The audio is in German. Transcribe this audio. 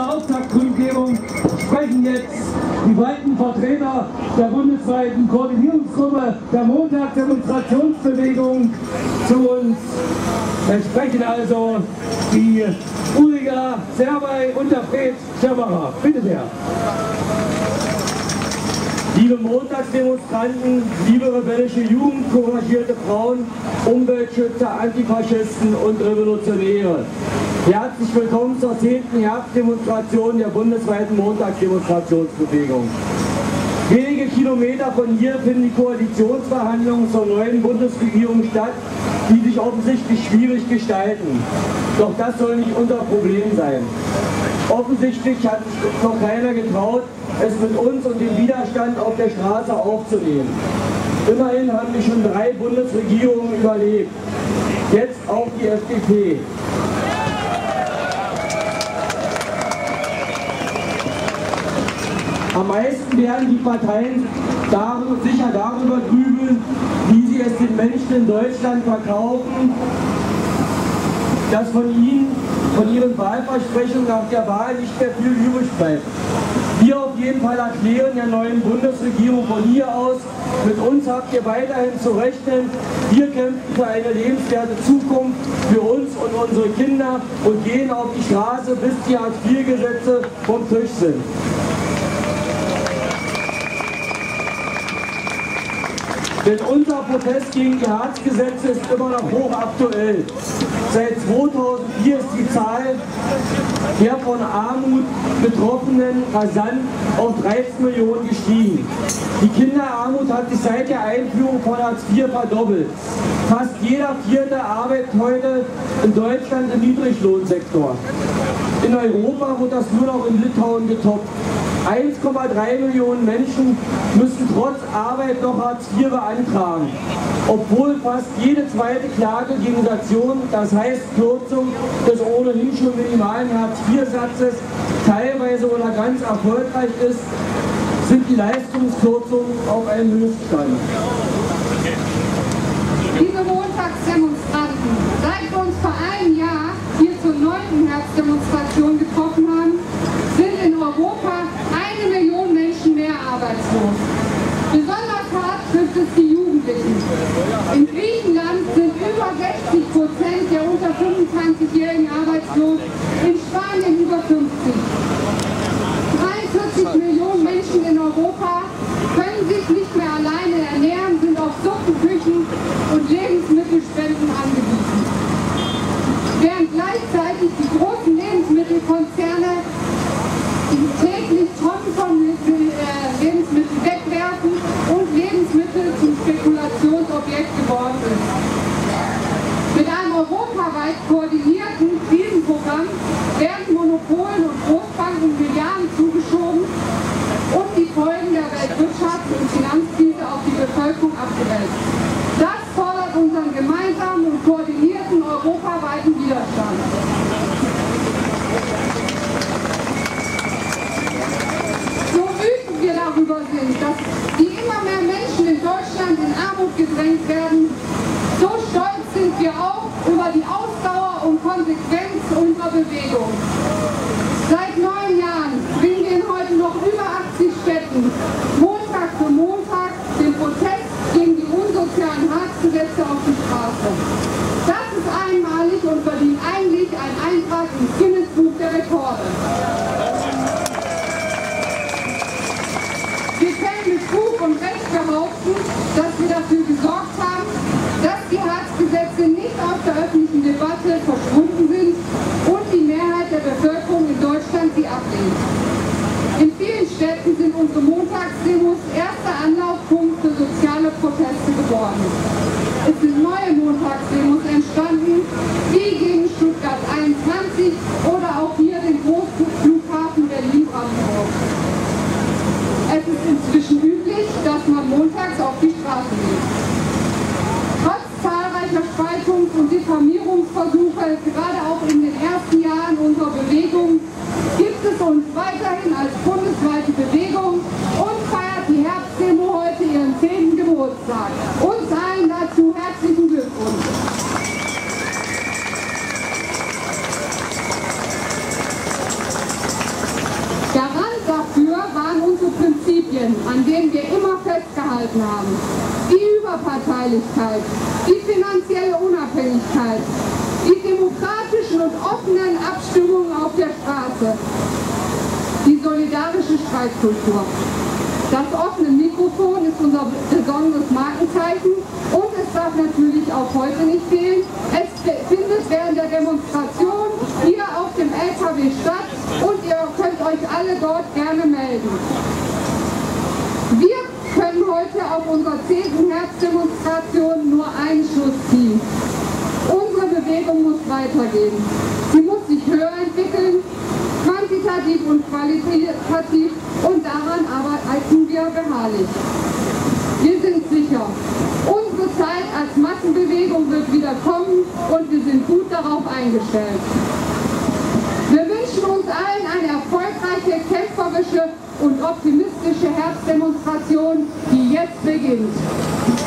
dieser Auftaktkundgebung sprechen jetzt die beiden Vertreter der bundesweiten Koordinierungsgruppe der Montagsdemonstrationsbewegung zu uns. Es sprechen also die Ulrika Servay und der Fred Schirmacher. Bitte sehr. Liebe Montagsdemonstranten, liebe rebellische Jugend, couragierte Frauen, Umweltschützer, Antifaschisten und Revolutionäre. Herzlich willkommen zur 10. Herbstdemonstration der bundesweiten Montagsdemonstrationsbewegung. Wenige Kilometer von hier finden die Koalitionsverhandlungen zur neuen Bundesregierung statt, die sich offensichtlich schwierig gestalten. Doch das soll nicht unser Problem sein. Offensichtlich hat sich noch keiner getraut, es mit uns und dem Widerstand auf der Straße aufzunehmen. Immerhin haben wir schon drei Bundesregierungen überlebt. Jetzt auch die FDP. Am meisten werden die Parteien darüber, sicher darüber grübeln, wie sie es den Menschen in Deutschland verkaufen, dass von ihnen, von ihren Wahlversprechungen nach der Wahl nicht mehr viel übrig bleibt. Wir auf jeden Fall erklären der neuen Bundesregierung von hier aus, mit uns habt ihr weiterhin zu rechnen. Wir kämpfen für eine lebenswerte Zukunft für uns und unsere Kinder und gehen auf die Straße, bis die Hartz-IV-Gesetze vom Tisch sind. Denn unser Protest gegen die Harzgesetze ist immer noch hochaktuell. Seit 2004 ist die Zahl der von Armut Betroffenen rasant auf 13 Millionen gestiegen. Die Kinderarmut hat sich seit der Einführung von Hartz IV verdoppelt. Fast jeder vierte arbeitet heute in Deutschland im Niedriglohnsektor. In Europa wird das nur noch in Litauen getoppt. 1,3 Millionen Menschen müssen trotz Arbeit noch Hartz IV beantragen, obwohl fast jede zweite Klage gegen Sanktionen, das heißt Kürzung des ohnehin schon minimalen Hartz IV-Satzes, teilweise oder ganz erfolgreich ist, sind die Leistungskürzungen auf einem Höchststand. Liebe Montagsdemonstranten, seit wir uns vor einem Jahr hier zur 9. Herbstdemonstration getroffen haben, sind in Europa eine Million Menschen mehr arbeitslos. Besonders hart trifft es die Jugendlichen. In Griechenland sind über 60 Prozent der unter 25-Jährigen arbeitslos, in Spanien über 50. 43 Millionen Menschen in Europa können sich nicht mehr alleine ernähren, sind auf Suppenküchen und Lebensmittelspenden angewiesen. Während gleichzeitig die großen Lebensmittelkonzerne täglich Tonnen von äh, Lebensmitteln wegwerfen und Lebensmittel zum Spekulationsobjekt geworden ist. Mit einem europaweit koordinierten Krisenprogramm werden Monopolen und Großbanken Zugeschoben und die Folgen der Weltwirtschafts- und Finanzkrise auf die Bevölkerung abgewälzt. Das fordert unseren gemeinsamen und koordinierten europaweiten Widerstand. So wütend wir darüber sind, dass die immer mehr Menschen in Deutschland in Armut gedrängt werden, so stolz sind wir auch über die Ausdauer und Konsequenz unserer Bewegung. Seit neun Jahren bringen wir in heute noch über 80 Städten Montag für Montag den Protest gegen die unsozialen Harzgesetze auf die Straße. Das ist einmalig und verdient eigentlich einen Eintrag ins Guinness-Buch der Rekorde. Wir können mit Fug und Recht behaupten, dass wir dafür gesorgt haben, dass die Harzgesetze nicht aus der öffentlichen Debatte verschwunden sind und die Mehrheit der Bevölkerung in Deutschland sie ablehnt. In vielen Städten sind unsere Montagsdemos erster Anlaufpunkt für soziale Proteste geworden. Es sind neue Montagsdemos entstanden, wie gegen Stuttgart 21 oder auch hier den Großflughafen Berlin-Brandenburg. Es ist inzwischen üblich, dass man montags auf die Straße geht. Trotz zahlreicher Spaltungs- und Diffamierungsversuche, gerade auch in den ersten Jahren unserer Bewegung, gibt es uns weiterhin als bundesweite Bewegung und feiert die Herbstdemo heute ihren 10. Geburtstag. Uns allen Prinzipien, an denen wir immer festgehalten haben. Die Überparteilichkeit, die finanzielle Unabhängigkeit, die demokratischen und offenen Abstimmungen auf der Straße, die solidarische Streitkultur. Das offene Mikrofon ist unser besonderes Markenzeichen und es darf natürlich auch heute nicht fehlen. Es findet während der Demonstration hier auf dem LKW statt und ihr könnt euch alle dort gerne melden. Auf unserer 10. Herbstdemonstration nur einen Schluss ziehen. Unsere Bewegung muss weitergehen. Sie muss sich höher entwickeln, quantitativ und qualitativ und daran arbeiten wir beharrlich. Wir sind sicher, unsere Zeit als Massenbewegung wird wieder kommen und wir sind gut darauf eingestellt. Wir wünschen uns allen eine erfolgreiche, kämpferische und optimistische Herbstdemonstration, die jetzt beginnt.